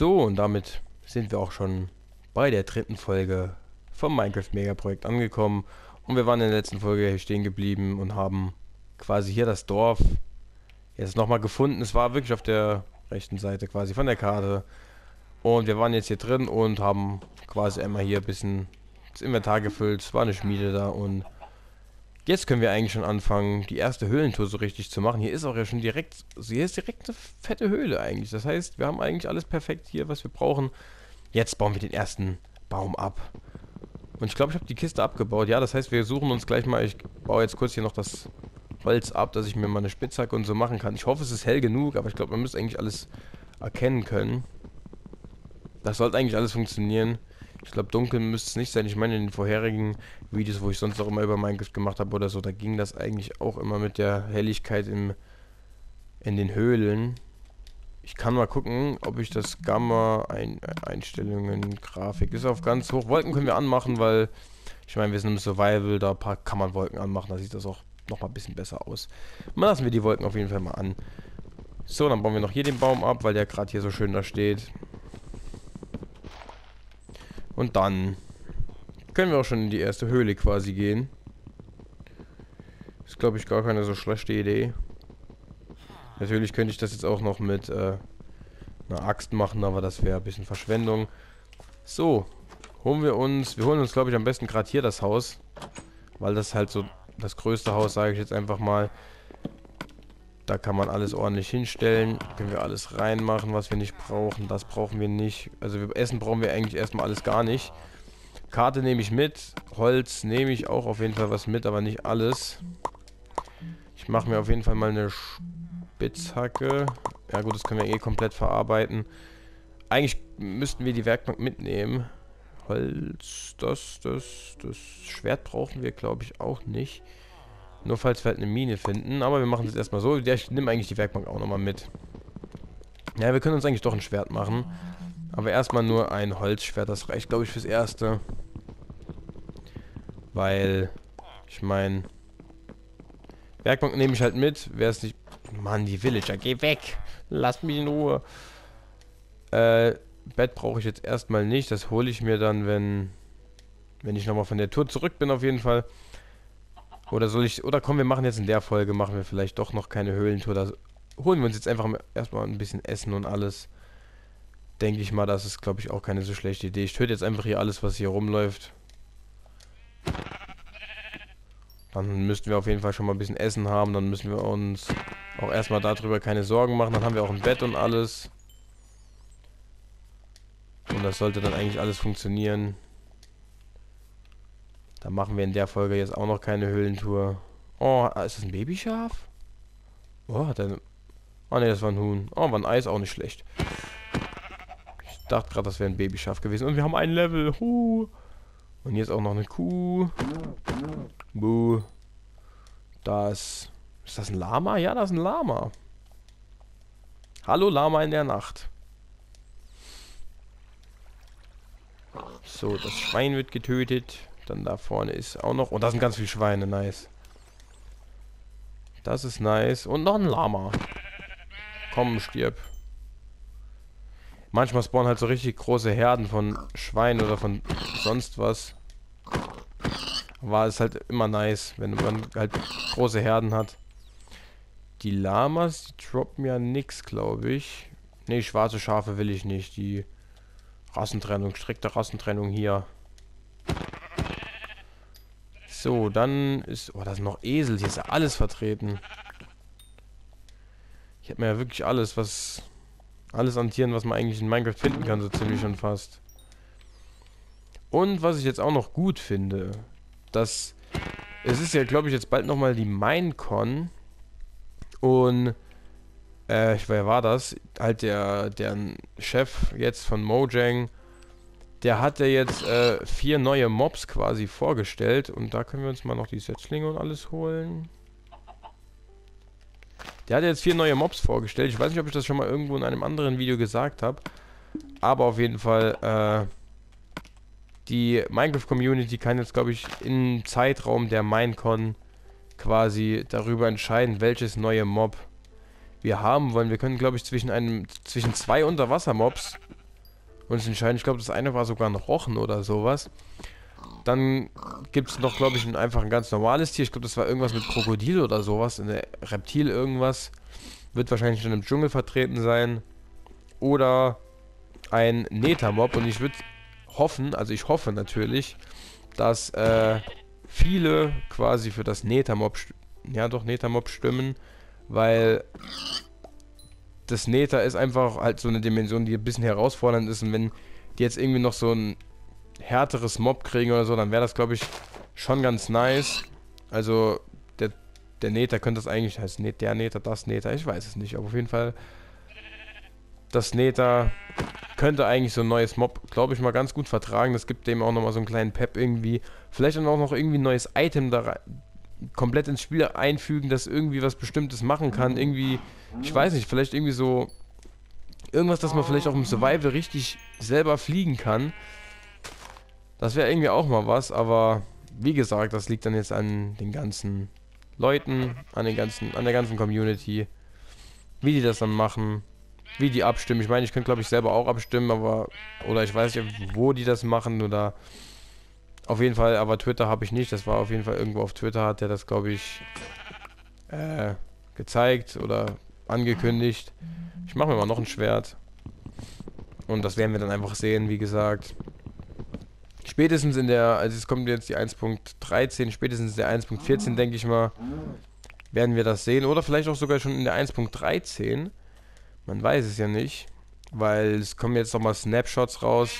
So, und damit sind wir auch schon bei der dritten Folge vom Minecraft Mega Projekt angekommen. Und wir waren in der letzten Folge hier stehen geblieben und haben quasi hier das Dorf jetzt nochmal gefunden. Es war wirklich auf der rechten Seite quasi von der Karte. Und wir waren jetzt hier drin und haben quasi einmal hier ein bisschen das Inventar gefüllt. Es war eine Schmiede da und jetzt können wir eigentlich schon anfangen, die erste Höhlentour so richtig zu machen. Hier ist auch ja schon direkt, hier ist direkt eine fette Höhle eigentlich. Das heißt, wir haben eigentlich alles perfekt hier, was wir brauchen. Jetzt bauen wir den ersten Baum ab. Und ich glaube, ich habe die Kiste abgebaut. Ja, das heißt, wir suchen uns gleich mal, ich baue jetzt kurz hier noch das Holz ab, dass ich mir mal eine Spitzhacke und so machen kann. Ich hoffe, es ist hell genug, aber ich glaube, man müsste eigentlich alles erkennen können. Das sollte eigentlich alles funktionieren. Ich glaube, dunkel müsste es nicht sein. Ich meine, in den vorherigen Videos, wo ich sonst auch immer über Minecraft gemacht habe oder so, da ging das eigentlich auch immer mit der Helligkeit im, in den Höhlen. Ich kann mal gucken, ob ich das Gamma ein, Einstellungen Grafik ist auf ganz hoch. Wolken können wir anmachen, weil ich meine, wir sind im Survival, da kann man Wolken anmachen, da sieht das auch noch mal ein bisschen besser aus. Mal lassen wir die Wolken auf jeden Fall mal an. So, dann bauen wir noch hier den Baum ab, weil der gerade hier so schön da steht. Und dann können wir auch schon in die erste Höhle quasi gehen. Ist, glaube ich, gar keine so schlechte Idee. Natürlich könnte ich das jetzt auch noch mit äh, einer Axt machen, aber das wäre ein bisschen Verschwendung. So, holen wir uns, wir holen uns, glaube ich, am besten gerade hier das Haus. Weil das halt so das größte Haus, sage ich jetzt einfach mal. Da kann man alles ordentlich hinstellen. Können wir alles reinmachen, was wir nicht brauchen. Das brauchen wir nicht. Also Essen brauchen wir eigentlich erstmal alles gar nicht. Karte nehme ich mit. Holz nehme ich auch auf jeden Fall was mit, aber nicht alles. Ich mache mir auf jeden Fall mal eine Spitzhacke. Ja gut, das können wir eh komplett verarbeiten. Eigentlich müssten wir die Werkbank mitnehmen. Holz, das, das, das Schwert brauchen wir, glaube ich, auch nicht. Nur falls wir halt eine Mine finden. Aber wir machen es erstmal so. Ich nehme eigentlich die Werkbank auch nochmal mit. Ja, wir können uns eigentlich doch ein Schwert machen. Aber erstmal nur ein Holzschwert. Das reicht, glaube ich, fürs Erste. Weil, ich meine... Werkbank nehme ich halt mit. Wer es nicht... Mann, die Villager, geh weg! Lass mich in Ruhe. Äh, Bett brauche ich jetzt erstmal nicht. Das hole ich mir dann, wenn... Wenn ich nochmal von der Tour zurück bin, auf jeden Fall. Oder soll ich, oder komm, wir machen jetzt in der Folge, machen wir vielleicht doch noch keine Höhlentour. Da holen wir uns jetzt einfach erstmal ein bisschen Essen und alles. Denke ich mal, das ist, glaube ich, auch keine so schlechte Idee. Ich töte jetzt einfach hier alles, was hier rumläuft. Dann müssten wir auf jeden Fall schon mal ein bisschen Essen haben. Dann müssen wir uns auch erstmal darüber keine Sorgen machen. Dann haben wir auch ein Bett und alles. Und das sollte dann eigentlich alles funktionieren. Da machen wir in der Folge jetzt auch noch keine Höhlentour. Oh, ist das ein Babyschaf? Oh, hat er... Oh ne, das war ein Huhn. Oh, war ein Eis auch nicht schlecht. Ich dachte gerade, das wäre ein Babyschaf gewesen. Und wir haben ein Level. Huh. Und jetzt auch noch eine Kuh. Buh. Das... Ist das ein Lama? Ja, das ist ein Lama. Hallo Lama in der Nacht. So, das Schwein wird getötet. Dann da vorne ist auch noch... Oh, da sind ganz viele Schweine. Nice. Das ist nice. Und noch ein Lama. Komm, stirb. Manchmal spawnen halt so richtig große Herden von Schweinen oder von sonst was. War es halt immer nice, wenn man halt große Herden hat. Die Lamas, die droppen ja nix, glaube ich. Ne, schwarze Schafe will ich nicht. Die Rassentrennung, strikte Rassentrennung hier. So, dann ist... Oh, da sind noch Esel. Hier ist ja alles vertreten. Ich habe mir ja wirklich alles, was... Alles an Tieren, was man eigentlich in Minecraft finden kann, so ziemlich schon fast. Und was ich jetzt auch noch gut finde, dass... Es ist ja, glaube ich, jetzt bald nochmal die Minecon. Und... Äh, wer war das? Halt der, der Chef jetzt von Mojang der hat ja jetzt äh, vier neue Mobs quasi vorgestellt. Und da können wir uns mal noch die Setzlinge und alles holen. Der hat jetzt vier neue Mobs vorgestellt. Ich weiß nicht, ob ich das schon mal irgendwo in einem anderen Video gesagt habe. Aber auf jeden Fall, äh, die Minecraft-Community kann jetzt, glaube ich, im Zeitraum der Minecon quasi darüber entscheiden, welches neue Mob wir haben wollen. Wir können, glaube ich, zwischen einem zwischen zwei Unterwasser-Mobs uns entscheiden. Ich glaube, das eine war sogar ein Rochen oder sowas. Dann gibt es noch, glaube ich, ein, einfach ein ganz normales Tier. Ich glaube, das war irgendwas mit Krokodil oder sowas. Eine Reptil irgendwas. Wird wahrscheinlich schon im Dschungel vertreten sein. Oder ein Netamob. Und ich würde hoffen, also ich hoffe natürlich, dass äh, viele quasi für das Netamob, ja doch Netamob stimmen, weil das Neta ist einfach halt so eine Dimension, die ein bisschen herausfordernd ist und wenn die jetzt irgendwie noch so ein härteres Mob kriegen oder so, dann wäre das glaube ich schon ganz nice. Also der, der Neta könnte das eigentlich, heißt der Neta, das Neta, ich weiß es nicht, aber auf jeden Fall das Neta könnte eigentlich so ein neues Mob, glaube ich, mal ganz gut vertragen. Das gibt dem auch nochmal so einen kleinen Pep irgendwie. Vielleicht dann auch noch irgendwie ein neues Item da komplett ins Spiel einfügen, das irgendwie was Bestimmtes machen kann. Irgendwie, ich weiß nicht, vielleicht irgendwie so irgendwas, dass man vielleicht auch im Survival richtig selber fliegen kann. Das wäre irgendwie auch mal was, aber wie gesagt, das liegt dann jetzt an den ganzen Leuten, an den ganzen, an der ganzen Community, wie die das dann machen wie die abstimmen. Ich meine, ich könnte glaube ich selber auch abstimmen, aber oder ich weiß nicht, wo die das machen oder auf jeden Fall, aber Twitter habe ich nicht. Das war auf jeden Fall irgendwo auf Twitter hat der das glaube ich äh, gezeigt oder angekündigt. Ich mache mir mal noch ein Schwert. Und das werden wir dann einfach sehen, wie gesagt. Spätestens in der, also es kommt jetzt die 1.13, spätestens der 1.14, denke ich mal, werden wir das sehen. Oder vielleicht auch sogar schon in der 1.13. Man weiß es ja nicht, weil es kommen jetzt nochmal Snapshots raus.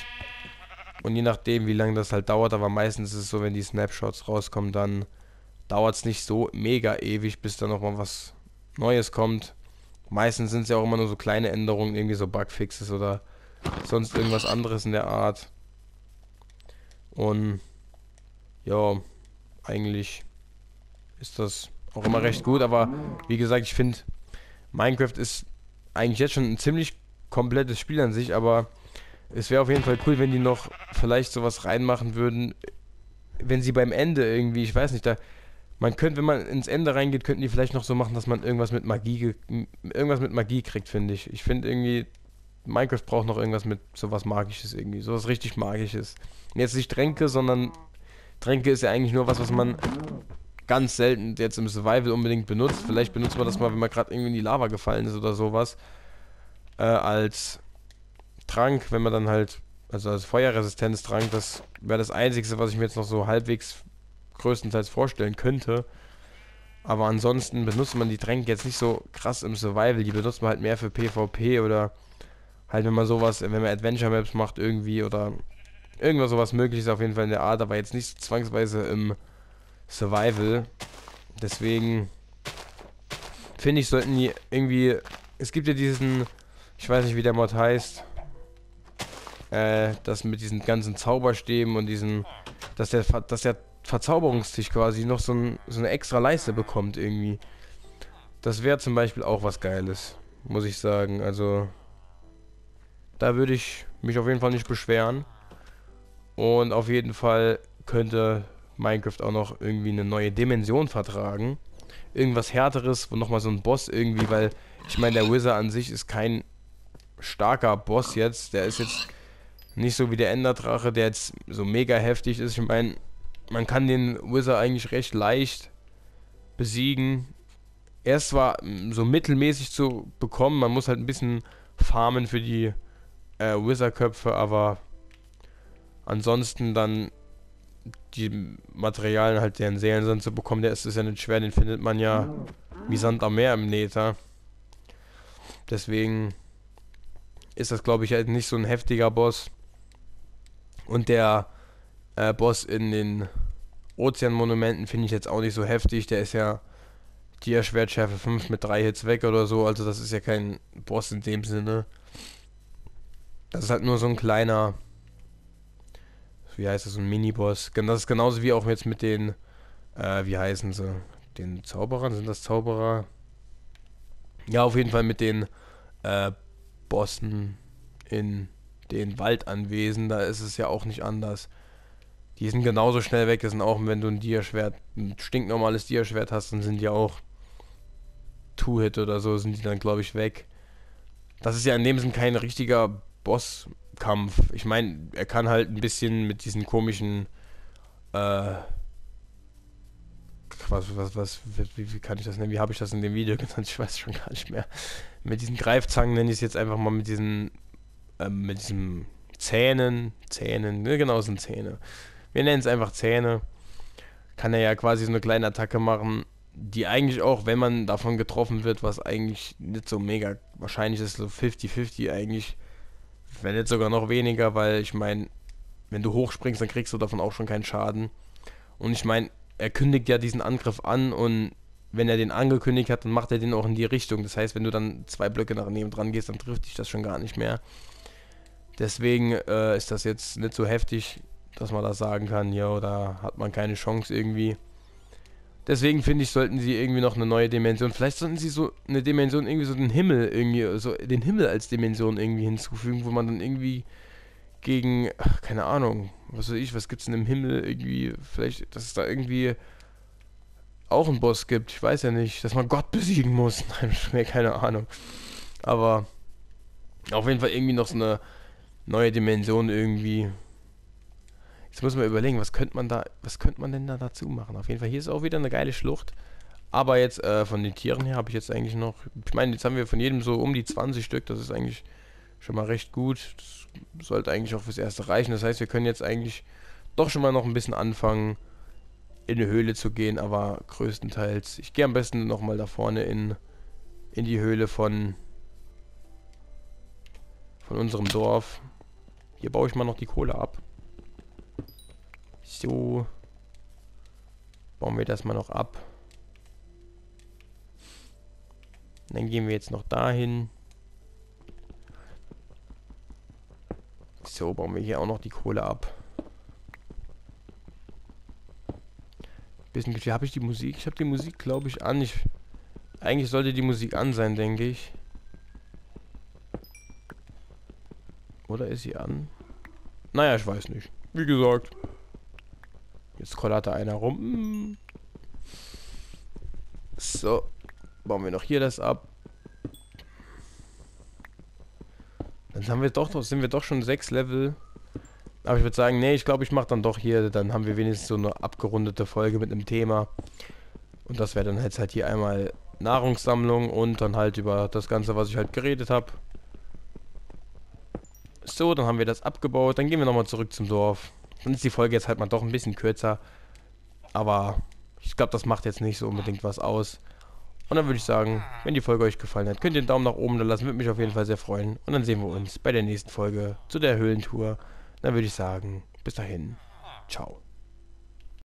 Und je nachdem, wie lange das halt dauert, aber meistens ist es so, wenn die Snapshots rauskommen, dann dauert es nicht so mega ewig, bis da nochmal was Neues kommt. Meistens sind es ja auch immer nur so kleine Änderungen, irgendwie so Bugfixes oder sonst irgendwas anderes in der Art. Und ja, eigentlich ist das auch immer recht gut, aber wie gesagt, ich finde, Minecraft ist eigentlich jetzt schon ein ziemlich komplettes Spiel an sich, aber es wäre auf jeden Fall cool, wenn die noch vielleicht sowas reinmachen würden, wenn sie beim Ende irgendwie, ich weiß nicht, da man könnte, wenn man ins Ende reingeht, könnten die vielleicht noch so machen, dass man irgendwas mit Magie irgendwas mit Magie kriegt, finde ich. Ich finde irgendwie Minecraft braucht noch irgendwas mit sowas magisches irgendwie, sowas richtig magisches. Jetzt nicht Tränke, sondern Tränke ist ja eigentlich nur was, was man ganz selten jetzt im Survival unbedingt benutzt. Vielleicht benutzt man das mal, wenn man gerade irgendwie in die Lava gefallen ist oder sowas. Äh, als Trank, wenn man dann halt, also als Feuerresistenztrank, das wäre das Einzige, was ich mir jetzt noch so halbwegs größtenteils vorstellen könnte. Aber ansonsten benutzt man die Tränke jetzt nicht so krass im Survival. Die benutzt man halt mehr für PvP oder halt, wenn man sowas, wenn man Adventure Maps macht irgendwie oder irgendwas sowas möglich ist auf jeden Fall in der Art, aber jetzt nicht zwangsweise im Survival. Deswegen finde ich, sollten die irgendwie. Es gibt ja diesen. Ich weiß nicht, wie der Mod heißt. Äh, das mit diesen ganzen Zauberstäben und diesen. Dass der, dass der Verzauberungstisch quasi noch so, ein, so eine extra Leiste bekommt irgendwie. Das wäre zum Beispiel auch was Geiles. Muss ich sagen. Also. Da würde ich mich auf jeden Fall nicht beschweren. Und auf jeden Fall könnte Minecraft auch noch irgendwie eine neue Dimension vertragen. Irgendwas härteres, wo nochmal so ein Boss irgendwie, weil ich meine, der Wizard an sich ist kein starker Boss jetzt. Der ist jetzt nicht so wie der Enderdrache, der jetzt so mega heftig ist. Ich meine, man kann den Wizard eigentlich recht leicht besiegen. Er ist zwar so mittelmäßig zu bekommen, man muss halt ein bisschen farmen für die äh, Wizard-Köpfe, aber ansonsten dann die Materialien halt, deren Seelen sind, zu bekommen, der ist es ja nicht schwer, den findet man ja wie Sand am Meer im Nether. Deswegen ist das, glaube ich, halt nicht so ein heftiger Boss. Und der äh, Boss in den Ozeanmonumenten finde ich jetzt auch nicht so heftig. Der ist ja Tierschwertschärfe 5 mit 3 Hits weg oder so. Also das ist ja kein Boss in dem Sinne. Das ist halt nur so ein kleiner wie heißt das, ein Miniboss. Das ist genauso wie auch jetzt mit den, äh, wie heißen sie? Den Zauberern? Sind das Zauberer? Ja, auf jeden Fall mit den äh, Bossen in den Waldanwesen. Da ist es ja auch nicht anders. Die sind genauso schnell weg. Das sind auch, wenn du ein Dia-Schwert, ein stinknormales Dia-Schwert hast, dann sind die auch Two-Hit oder so, sind die dann, glaube ich, weg. Das ist ja in dem Sinn kein richtiger Boss Kampf. Ich meine, er kann halt ein bisschen mit diesen komischen, äh, was, was, was, wie, wie kann ich das nennen? Wie habe ich das in dem Video genannt? Ich weiß schon gar nicht mehr. Mit diesen Greifzangen nenne ich es jetzt einfach mal mit diesen, ähm, mit diesen Zähnen, Zähnen, ne, genau, sind Zähne. Wir nennen es einfach Zähne. Kann er ja quasi so eine kleine Attacke machen, die eigentlich auch, wenn man davon getroffen wird, was eigentlich nicht so mega wahrscheinlich ist, so 50-50 eigentlich, wenn nicht sogar noch weniger, weil ich meine, wenn du hochspringst, dann kriegst du davon auch schon keinen Schaden. Und ich meine, er kündigt ja diesen Angriff an und wenn er den angekündigt hat, dann macht er den auch in die Richtung. Das heißt, wenn du dann zwei Blöcke nach neben dran gehst, dann trifft dich das schon gar nicht mehr. Deswegen äh, ist das jetzt nicht so heftig, dass man da sagen kann, ja, da hat man keine Chance irgendwie. Deswegen finde ich, sollten sie irgendwie noch eine neue Dimension, vielleicht sollten sie so eine Dimension, irgendwie so den Himmel, irgendwie, so den Himmel als Dimension irgendwie hinzufügen, wo man dann irgendwie gegen, ach, keine Ahnung, was weiß ich, was gibt's denn im Himmel irgendwie, vielleicht, dass es da irgendwie auch einen Boss gibt, ich weiß ja nicht, dass man Gott besiegen muss, nein, mir keine Ahnung. Aber auf jeden Fall irgendwie noch so eine neue Dimension irgendwie, Jetzt muss man überlegen, was könnte man da, was könnte man denn da dazu machen? Auf jeden Fall, hier ist auch wieder eine geile Schlucht. Aber jetzt äh, von den Tieren her habe ich jetzt eigentlich noch, ich meine, jetzt haben wir von jedem so um die 20 Stück, das ist eigentlich schon mal recht gut. Das sollte eigentlich auch fürs Erste reichen. Das heißt, wir können jetzt eigentlich doch schon mal noch ein bisschen anfangen, in die Höhle zu gehen, aber größtenteils, ich gehe am besten nochmal da vorne in, in die Höhle von, von unserem Dorf. Hier baue ich mal noch die Kohle ab. So. Bauen wir das mal noch ab. Dann gehen wir jetzt noch dahin. So, bauen wir hier auch noch die Kohle ab. Bisschen wie habe ich die Musik? Ich habe die Musik, glaube ich, an. Ich, eigentlich sollte die Musik an sein, denke ich. Oder ist sie an? Naja, ich weiß nicht. Wie gesagt. Jetzt kollert da einer rum. So. Bauen wir noch hier das ab. Dann haben wir doch, sind wir doch schon sechs Level. Aber ich würde sagen, nee, ich glaube, ich mache dann doch hier, dann haben wir wenigstens so eine abgerundete Folge mit einem Thema. Und das wäre dann jetzt halt hier einmal Nahrungssammlung und dann halt über das Ganze, was ich halt geredet habe. So, dann haben wir das abgebaut. Dann gehen wir nochmal zurück zum Dorf. Dann ist die Folge jetzt halt mal doch ein bisschen kürzer. Aber ich glaube, das macht jetzt nicht so unbedingt was aus. Und dann würde ich sagen, wenn die Folge euch gefallen hat, könnt ihr einen Daumen nach oben da lassen. Würde mich auf jeden Fall sehr freuen. Und dann sehen wir uns bei der nächsten Folge zu der Höhlentour. Dann würde ich sagen, bis dahin. Ciao.